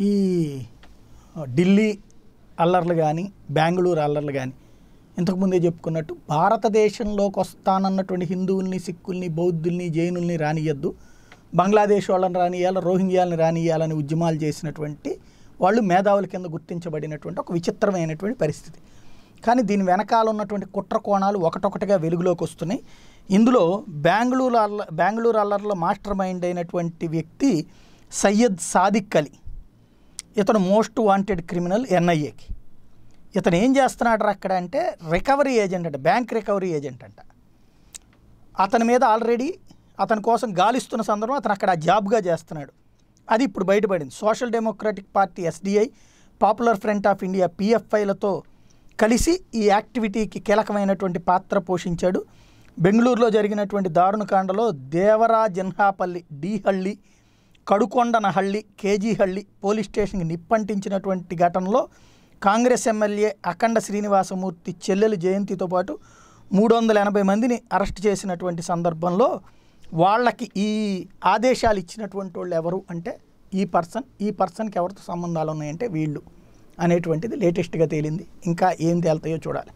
ఈ ఢిల్లీ అల్లర్లు కానీ బెంగళూరు అల్లర్లు కానీ ఇంతకుముందే చెప్పుకున్నట్టు భారతదేశంలోకి వస్తానన్నటువంటి హిందువుల్ని సిక్కుల్ని బౌద్ధుల్ని జైనుల్ని రానియద్దు బంగ్లాదేశ్ వాళ్ళని రానియాలి రోహింగ్యాలని రానియాలని ఉద్యమాలు చేసినటువంటి వాళ్ళు మేధావుల కింద గుర్తించబడినటువంటి ఒక విచిత్రమైనటువంటి పరిస్థితి. కానీ దీని వెనకాల ఉన్నటువంటి కుట్ర కోణాలు ఒకటొకటిగా వెలుగులోకి వస్తున్నాయి. ఇందులో బెంగళూరు అల్ల బెంగళూరు అల్లర్లో మాస్టర్ మైండ్ అయినటువంటి వ్యక్తి సయ్యద్ సాదిక్ అలీ. ఇతను మోస్ట్ వాంటెడ్ క్రిమినల్ ఎన్ఐఏకి. ఇతను ఏం చేస్తున్నాడు అక్కడ అంటే రికవరీ ఏజెంట్ అంట బ్యాంక్ రికవరీ ఏజెంట్ అంట. అతని మీద ఆల్రెడీ అతని కోసం గాలిస్తున్న సందర్భం అతను అక్కడ జాబ్గా చేస్తున్నాడు. అది ఇప్పుడు బయటపడింది. Social democratic party SDI popular front of India పిఎఫ్ఐలతో కలిసి ఈ యాక్టివిటీకి కీలకమైనటువంటి పాత్ర పోషించాడు. బెంగళూరులో జరిగినటువంటి దారుణకాండలో దేవరాజన్హాపల్లి డిహళ్ళి కడుకొండనహళ్ళి కేజీహళ్ళి పోలీస్ స్టేషన్కి నిప్పంటించినటువంటి ఘటనలో కాంగ్రెస్ ఎమ్మెల్యే అఖండ శ్రీనివాసమూర్తి చెల్లెలు జయంతితో పాటు మూడు వందల ఎనభై మందిని అరెస్ట్ చేసినటువంటి సందర్భంలో వాళ్ళకి ఈ ఆదేశాలు ఇచ్చినటువంటి వాళ్ళు ఎవరు అంటే ఈ పర్సన్ ఈ పర్సన్కి ఎవరితో సంబంధాలు ఉన్నాయంటే వీళ్ళు అనేటువంటిది లేటెస్ట్గా తేలింది. ఇంకా ఏం తేలుతాయో చూడాలి.